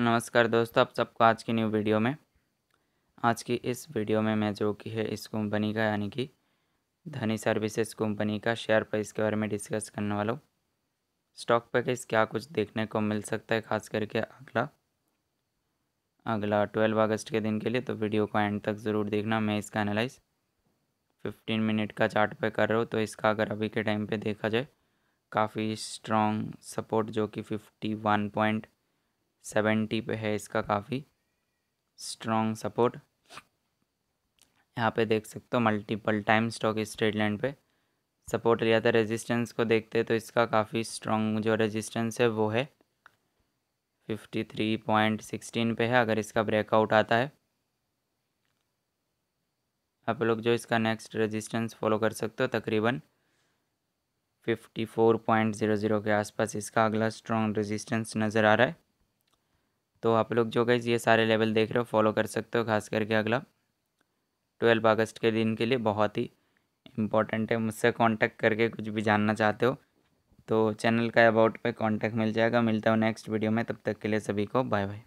नमस्कार दोस्तों, आप सबको आज की न्यू वीडियो में। आज की इस वीडियो में मैं जो कि है इस कंपनी का, यानी कि धनी सर्विसेज़ कंपनी का शेयर प्राइस के बारे में डिस्कस करने वाला हूँ। स्टॉक पैकेज क्या कुछ देखने को मिल सकता है, खास करके अगला। अगला ट्वेल्व अगस्त के दिन के लिए तो वीडियो को एंड तक ज़रूर देखना। मैं इसका एनालाइज फिफ्टीन मिनट का चार्ट पे कर रहा हूँ तो इसका अगर अभी के टाइम पर देखा जाए, काफ़ी स्ट्रॉन्ग सपोर्ट जो कि फिफ्टी वन पॉइंट सेवेंटी पे है इसका काफ़ी स्ट्रॉन्ग सपोर्ट यहाँ पे देख सकते हो multiple time stock straight line पे। सपोर्ट लिया था रेजिस्टेंस को देखते तो इसका काफ़ी स्ट्रॉन्ग जो रेजिस्टेंस है वो है। फिफ्टी थ्री पॉइंट सिक्सटीन पे है, अगर इसका ब्रेकआउट आता है। आप लोग जो इसका नेक्स्ट रेजिस्टेंस फॉलो कर सकते हो, तकरीबन fifty four point zero zero के आसपास इसका अगला स्ट्रॉन्ग रेजिस्टेंस नज़र आ रहा है। तो आप लोग जो गई ये सारे लेवल देख रहे हो फॉलो कर सकते हो, खास करके अगला। ट्वेल्व अगस्त के दिन के लिए बहुत ही इंपॉर्टेंट है। मुझसे कांटेक्ट करके कुछ भी जानना चाहते हो तो चैनल का अबाउट पे कांटेक्ट मिल जाएगा। मिलता हूँ नेक्स्ट वीडियो में, तब तक के लिए सभी को बाय बाय